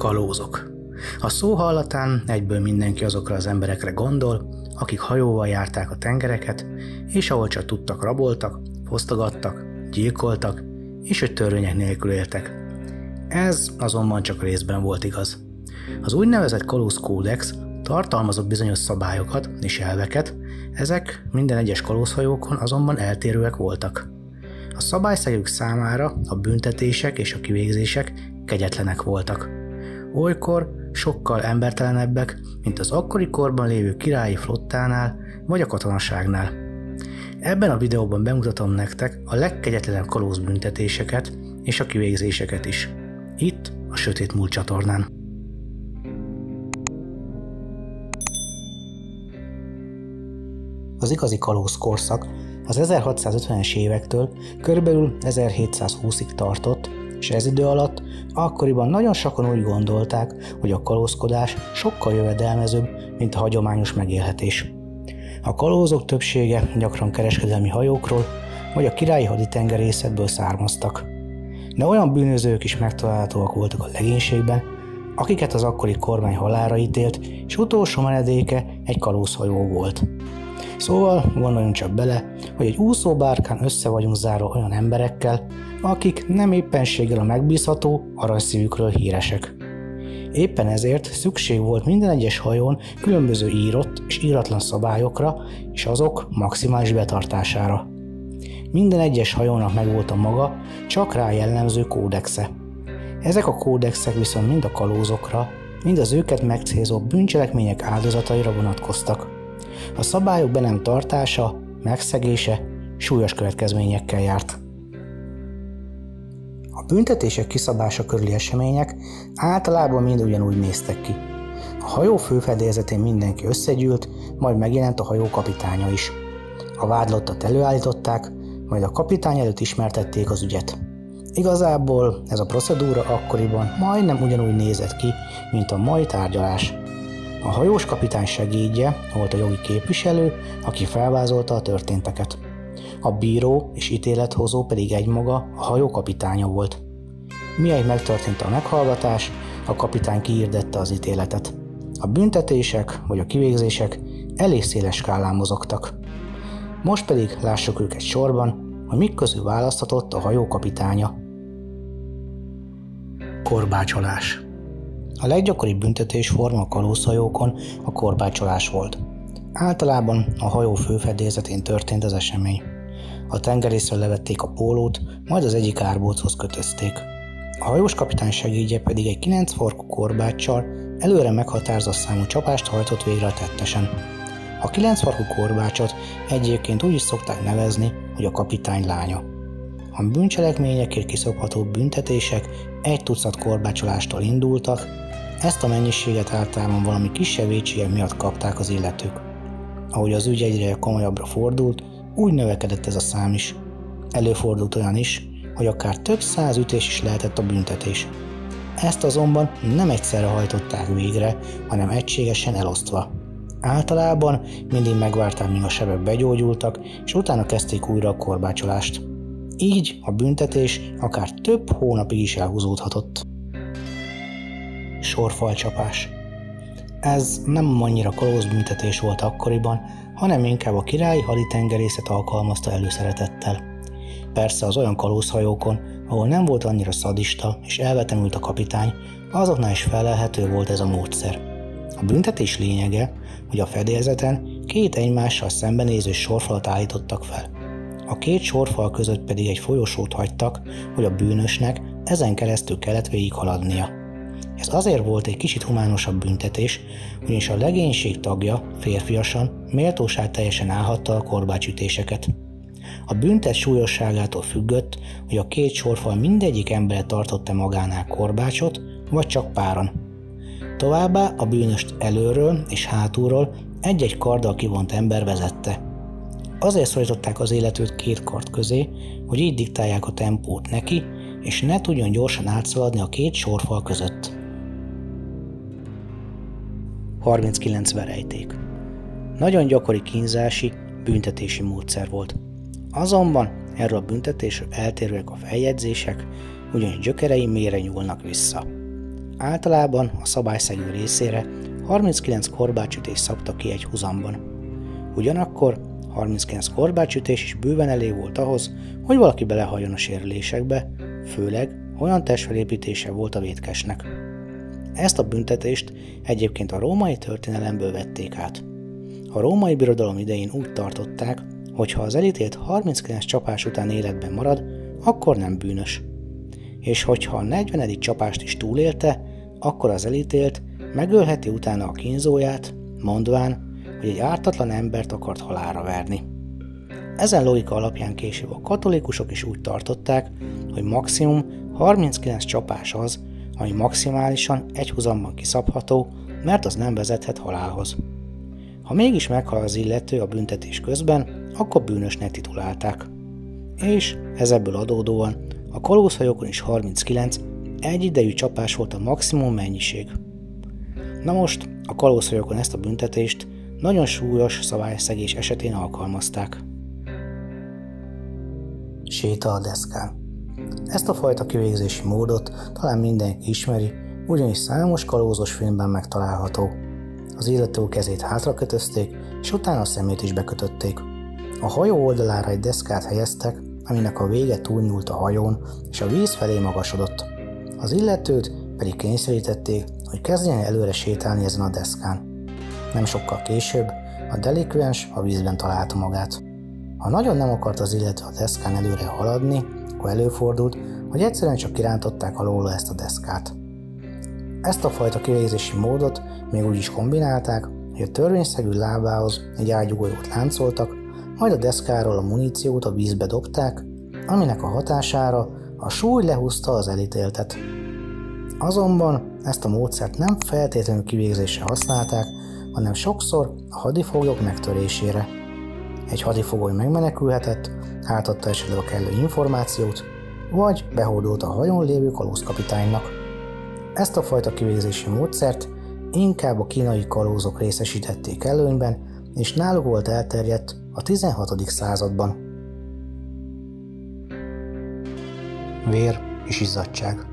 Kalózok. A szó hallatán egyből mindenki azokra az emberekre gondol, akik hajóval járták a tengereket, és ahol csak tudtak raboltak, fosztogattak, gyilkoltak, és hogy törvények nélkül éltek. Ez azonban csak részben volt igaz. Az úgynevezett Kalóz Kódex tartalmazott bizonyos szabályokat és elveket, ezek minden egyes kalózhajókon azonban eltérőek voltak. A szabályszegők számára a büntetések és a kivégzések kegyetlenek voltak. Olykor sokkal embertelenebbek, mint az akkori korban lévő királyi flottánál vagy a katonaságnál. Ebben a videóban bemutatom nektek a legkegyetlenebb kalózbüntetéseket és a kivégzéseket is. Itt a Sötét Múlt csatornán. Az igazi kalóz korszak az 1650-es évektől körülbelül 1720-ig tartott, és ez idő alatt akkoriban nagyon sokan úgy gondolták, hogy a kalózkodás sokkal jövedelmezőbb, mint a hagyományos megélhetés. A kalózok többsége gyakran kereskedelmi hajókról, vagy a királyi haditengerészetből származtak. De olyan bűnözők is megtalálhatóak voltak a legénységben, akiket az akkori kormány halára ítélt, és utolsó menedéke egy kalózhajó volt. Szóval gondoljunk csak bele, hogy egy úszóbárkán össze vagyunk zárva olyan emberekkel, akik nem éppenséggel a megbízható aranyszívükről híresek. Éppen ezért szükség volt minden egyes hajón különböző írott és íratlan szabályokra és azok maximális betartására. Minden egyes hajónak megvolt a maga, csak rá jellemző kódexe. Ezek a kódexek viszont mind a kalózokra, mind az őket megcélzó bűncselekmények áldozataira vonatkoztak. A szabályok be nem tartása, megszegése súlyos következményekkel járt. A büntetések kiszabása körüli események általában mind ugyanúgy néztek ki. A hajó főfedélzetén mindenki összegyűlt, majd megjelent a hajó kapitánya is. A vádlottat előállították, majd a kapitány előtt ismertették az ügyet. Igazából ez a procedúra akkoriban majdnem ugyanúgy nézett ki, mint a mai tárgyalás. A hajós kapitány segédje volt a jogi képviselő, aki felvázolta a történteket. A bíró és ítélethozó pedig egymaga a hajó kapitánya volt. Miért megtörtént a meghallgatás, a kapitány kiirdette az ítéletet. A büntetések vagy a kivégzések elég széles skálán mozogtak. Most pedig lássuk őket sorban, hogy mik közül választhatott a hajó kapitánya. Korbácsolás A leggyakoribb büntetésforma a kalózhajókon a korbácsolás volt. Általában a hajó főfedélzetén történt az esemény. A tengerészről levették a pólót, majd az egyik árbóchoz kötözték. A hajós kapitány segédje pedig egy kilenc farkú korbáccsal előre meghatározott számú csapást hajtott végre a tettesen. A kilenc farkú korbácsot egyébként úgy is szokták nevezni, hogy a kapitány lánya. A bűncselekményekért kiszokható büntetések egy tucat korbácsolástól indultak, ezt a mennyiséget általában valami kisebb vétségek miatt kapták az illetők. Ahogy az ügy egyre komolyabbra fordult, úgy növekedett ez a szám is. Előfordult olyan is, hogy akár több száz ütés is lehetett a büntetés. Ezt azonban nem egyszerre hajtották végre, hanem egységesen elosztva. Általában mindig megvárták, míg a sebek begyógyultak, és utána kezdték újra a korbácsolást. Így a büntetés akár több hónapig is elhúzódhatott. Sorfalcsapás Ez nem annyira büntetés volt akkoriban, hanem inkább a királyi haditengerészet alkalmazta előszeretettel. Persze az olyan kalózhajókon, ahol nem volt annyira szadista és elvetemült a kapitány, azoknál is felelhető volt ez a módszer. A büntetés lényege, hogy a fedélzeten két egymással szembenéző sorfalat állítottak fel. A két sorfal között pedig egy folyosót hagytak, hogy a bűnösnek ezen keresztül kellett végighaladnia. Ez azért volt egy kicsit humánosabb büntetés, ugyanis a legénység tagja férfiasan méltóság teljesen állhatta a korbácsütéseket. A büntet súlyosságától függött, hogy a két sorfal mindegyik embere tartotta magánál korbácsot, vagy csak páran. Továbbá a bűnöst előről és hátulról egy-egy karddal kivont ember vezette. Azért szorították az életőt két kard közé, hogy így diktálják a tempót neki, és ne tudjon gyorsan átszaladni a két sorfal között. 39 verejték Nagyon gyakori kínzási, büntetési módszer volt. Azonban erről a büntetésről eltérőek a feljegyzések, ugyanis gyökerei mélyre nyúlnak vissza. általában a szabályszegő részére 39 korbácsütés szabta ki egy huzamban. Ugyanakkor 39 korbácsütés is bőven elég volt ahhoz, hogy valaki belehajjon a sérülésekbe, főleg olyan testfelépítése volt a vétkesnek. Ezt a büntetést egyébként a római történelemből vették át. A római birodalom idején úgy tartották, hogy ha az elítélt 39 csapás után életben marad, akkor nem bűnös. És hogyha a 40. csapást is túlélte, akkor az elítélt megölheti utána a kínzóját, mondván, hogy egy ártatlan embert akart halára verni. Ezen logika alapján később a katolikusok is úgy tartották, hogy maximum 39 csapás az, ami maximálisan egy huzamban kiszabható, mert az nem vezethet halálhoz. Ha mégis meghal az illető a büntetés közben, akkor bűnösnek titulálták. És ez ebből adódóan a kalózhajókon is 39 egyidejű csapás volt a maximum mennyiség. Na most a kalózhajókon ezt a büntetést nagyon súlyos szabályszegés esetén alkalmazták. Séta a deszkán. Ezt a fajta kivégzési módot talán mindenki ismeri, ugyanis számos kalózos filmben megtalálható. Az illető kezét hátra kötözték, és utána a szemét is bekötötték. A hajó oldalára egy deszkát helyeztek, aminek a vége túlnyúlt a hajón, és a víz felé magasodott. Az illetőt pedig kényszerítették, hogy kezdjen előre sétálni ezen a deszkán. Nem sokkal később a delikvens a vízben találta magát. Ha nagyon nem akart az illető a deszkán előre haladni, akkor előfordult, hogy egyszerűen csak kirántották alóla ezt a deszkát. Ezt a fajta kivégzési módot még úgy is kombinálták, hogy a törvényszegű lábához egy ágyugójót láncoltak, majd a deszkáról a muníciót a vízbe dobták, aminek a hatására a súly lehúzta az elítéltet. Azonban ezt a módszert nem feltétlenül kivégzésre használták, hanem sokszor a hadifoglyok megtörésére. Egy hadifogoly megmenekülhetett, átadta esetleg a kellő információt, vagy behódolt a hajón lévő kalózkapitánynak. Ezt a fajta kivégzési módszert inkább a kínai kalózok részesítették előnyben, és náluk volt elterjedt a 16. században. Vér és izzadság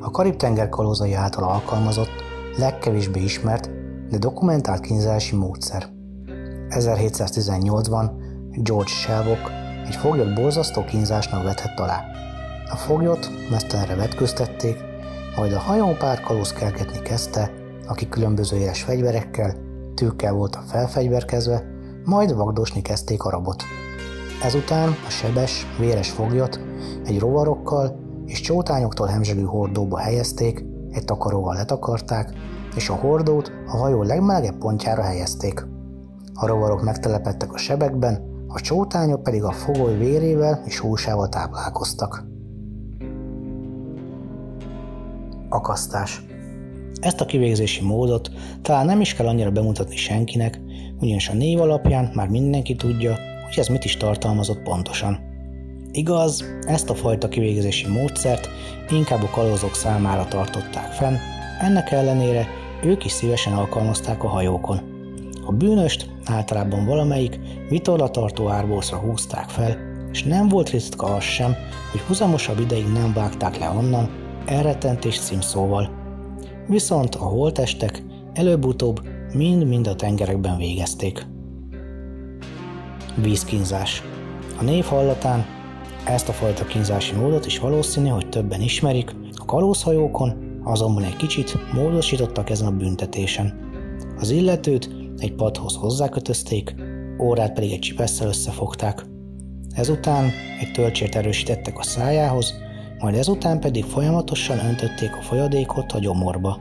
A Karib-tenger kalózai által alkalmazott, legkevésbé ismert, de dokumentált kínzási módszer. 1718-ban George Shelvok egy foglyot borzasztó kínzásnak vetett alá. A foglyot mesztelenre vetköztették, majd a hajón pár kalóz kergetni kezdte, aki különböző éles fegyverekkel, tűkkel voltak felfegyverkezve, majd vagdosni kezdték a rabot. Ezután a sebes, véres foglyot egy rovarokkal és csótányoktól hemzsegő hordóba helyezték, egy takaróval letakarták, és a hordót a hajó legmelegebb pontjára helyezték. A rovarok megtelepettek a sebekben, a csótányok pedig a fogoly vérével és húsával táplálkoztak. Akasztás Ezt a kivégzési módot talán nem is kell annyira bemutatni senkinek, ugyanis a név alapján már mindenki tudja, hogy ez mit is tartalmazott pontosan. Igaz, ezt a fajta kivégzési módszert inkább a kalózok számára tartották fenn, ennek ellenére ők is szívesen alkalmazták a hajókon. A bűnöst általában valamelyik vitorlatartó árbószra húzták fel, és nem volt ritka az sem, hogy huzamosabb ideig nem vágták le onnan, elrettentés címszóval. Viszont a holtestek előbb-utóbb mind-mind a tengerekben végezték. Vízkínzás A név hallatán ezt a fajta kínzási módot is valószínű, hogy többen ismerik, a kalózhajókon azonban egy kicsit módosítottak ezen a büntetésen. Az illetőt egy padhoz hozzákötözték, órát pedig egy csipesszel összefogták. Ezután egy töltsért erősítettek a szájához, majd ezután pedig folyamatosan öntötték a folyadékot a gyomorba.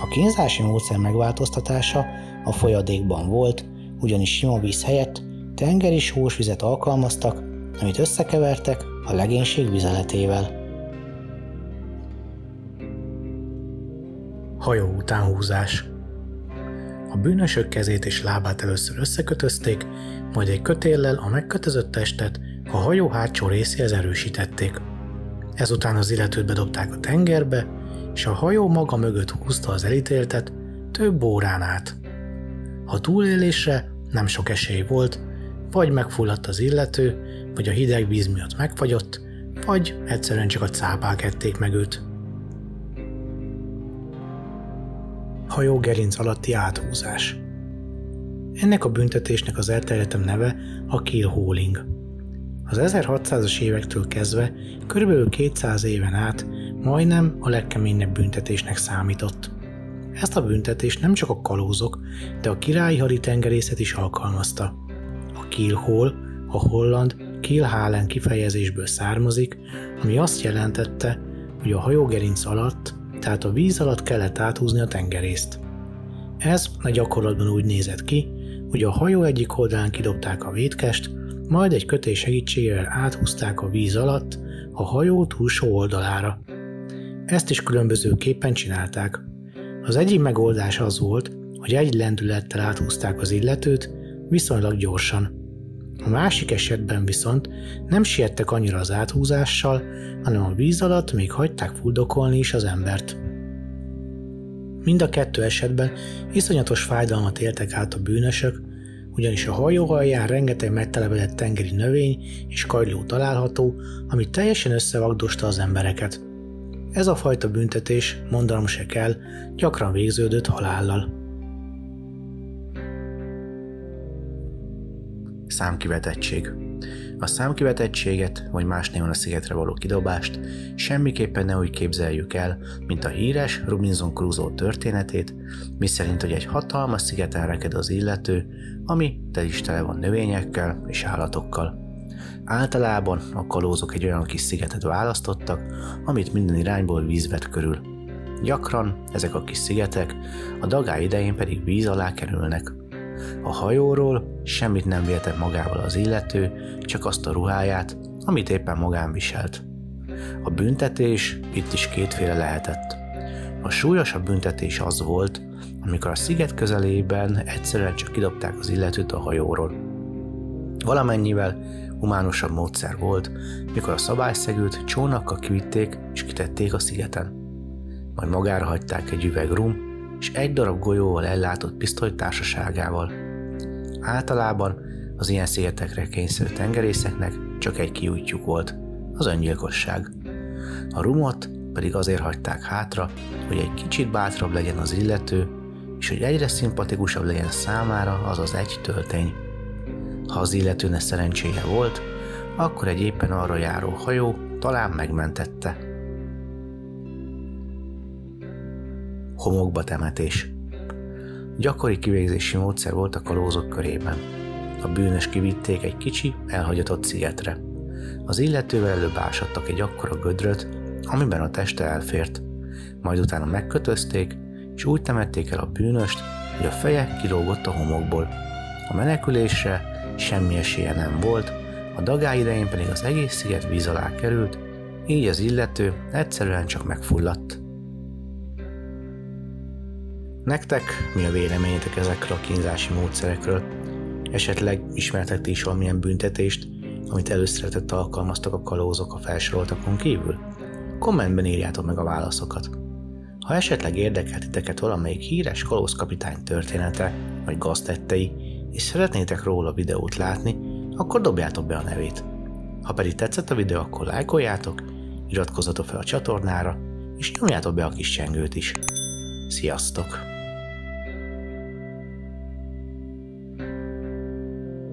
A kínzási módszer megváltoztatása a folyadékban volt, ugyanis sima víz helyett tengeri sós alkalmaztak, amit összekevertek a legénység vizeletével. Hajó utánhúzás a bűnösök kezét és lábát először összekötözték, majd egy kötéllel a megkötözött testet a hajó hátsó részéhez erősítették. Ezután az illetőt bedobták a tengerbe, és a hajó maga mögött húzta az elítéltet több órán át. A túlélésre nem sok esély volt, vagy megfulladt az illető, vagy a hideg víz miatt megfagyott, vagy egyszerűen csak a cápák ették meg őt. Hajó gerinc alatti áthúzás. Ennek a büntetésnek az elterjedtebb neve a kill. Az 1600-as évektől kezdve körülbelül 200 éven át majdnem a legkeményebb büntetésnek számított. Ezt a büntetést nem csak a kalózok, de a királyi haditengerészet is alkalmazta. A kill haul, a holland kill kifejezésből származik, ami azt jelentette, hogy a hajógerinc alatt, tehát a víz alatt kellett áthúzni a tengerészt. Ez a gyakorlatban úgy nézett ki, hogy a hajó egyik oldalán kidobták a vétkest, majd egy kötés segítségével áthúzták a víz alatt a hajó túlsó oldalára. Ezt is különbözőképpen csinálták. Az egyik megoldás az volt, hogy egy lendülettel áthúzták az illetőt, viszonylag gyorsan. A másik esetben viszont nem siettek annyira az áthúzással, hanem a víz alatt még hagyták fuldokolni is az embert. Mind a kettő esetben iszonyatos fájdalmat éltek át a bűnösök, ugyanis a hajó alján rengeteg megtelepedett tengeri növény és kagyló található, ami teljesen összevagdosta az embereket. Ez a fajta büntetés, mondanom se kell, gyakran végződött halállal. Számkivetettség a számkivetettséget, vagy más néven a szigetre való kidobást semmiképpen ne úgy képzeljük el, mint a híres Robinson Crusoe történetét, miszerint, hogy egy hatalmas szigeten reked az illető, ami tel is tele van növényekkel és állatokkal. Általában a kalózok egy olyan kis szigetet választottak, amit minden irányból víz vett körül. Gyakran ezek a kis szigetek a dagály idején pedig víz alá kerülnek, a hajóról semmit nem vihetett magával az illető, csak azt a ruháját, amit éppen magán viselt. A büntetés itt is kétféle lehetett. A súlyosabb büntetés az volt, amikor a sziget közelében egyszerűen csak kidobták az illetőt a hajóról. Valamennyivel humánusabb módszer volt, mikor a szabályszegőt csónakkal kivitték és kitették a szigeten. Majd magára hagyták egy üveg rum és egy darab golyóval ellátott pisztoly társaságával. Általában az ilyen szigetekre kényszerű tengerészeknek csak egy kiútjuk volt, az öngyilkosság. A rumot pedig azért hagyták hátra, hogy egy kicsit bátrabb legyen az illető, és hogy egyre szimpatikusabb legyen számára az az egy töltény. Ha az illetőnek szerencséje volt, akkor egy éppen arra járó hajó talán megmentette. Homokba temetés. Gyakori kivégzési módszer volt a kalózok körében. A bűnös kivitték egy kicsi, elhagyatott szigetre. Az illetővel előbb ásattak egy akkora gödröt, amiben a teste elfért, majd utána megkötözték, és úgy temették el a bűnöst, hogy a feje kilógott a homokból. A menekülésre semmi esélye nem volt, a dagály idején pedig az egész sziget víz alá került, így az illető egyszerűen csak megfulladt. Nektek mi a véleményetek ezekről a kínzási módszerekről? Esetleg ismertek ti is valamilyen büntetést, amit előszeretett alkalmaztak a kalózok a felsoroltakon kívül? Kommentben írjátok meg a válaszokat. Ha esetleg érdekel titeket valamelyik híres kalózkapitány története, vagy gaztettei, és szeretnétek róla videót látni, akkor dobjátok be a nevét. Ha pedig tetszett a videó, akkor lájkoljátok, iratkozzatok fel a csatornára, és nyomjátok be a kis csengőt is. Sziasztok!